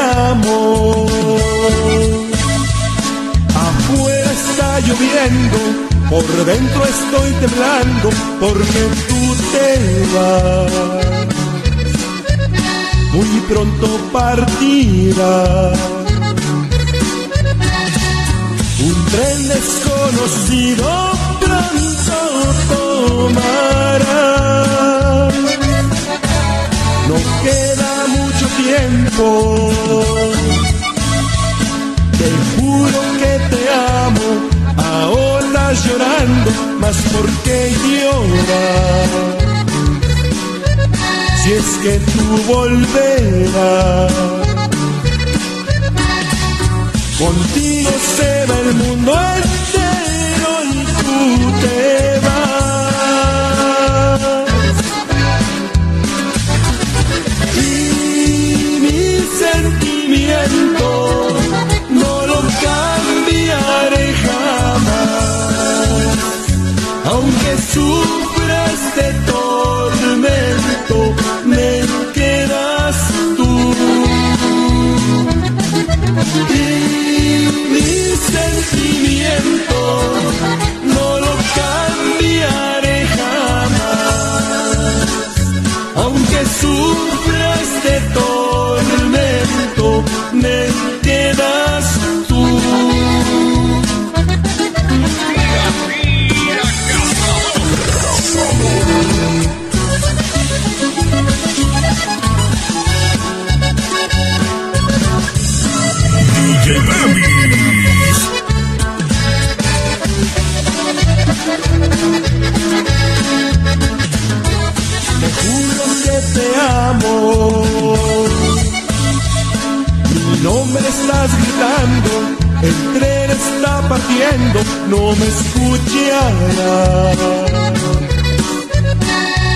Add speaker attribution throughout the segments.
Speaker 1: amo. Afuera está lloviendo, por dentro estoy temblando, porque tú te vas. Muy pronto partirás. Un tren desconocido No queda mucho tiempo. Te juro que te amo. Ahora llorando, más porque lloras. Si es que tú volverás. Contigo se sufras de tormento, me quedas tú. Y mi sentimiento no lo cambiaré jamás. Aunque sufras de tormento,
Speaker 2: Remis.
Speaker 1: Te juro que te amo. Mi nombre estás gritando, el tren está partiendo, no me escucharás.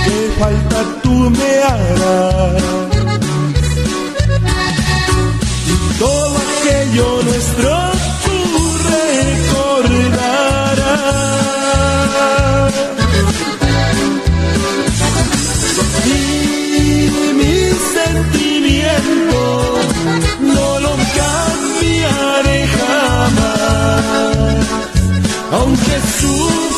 Speaker 1: Que falta tú me harás. Jesus.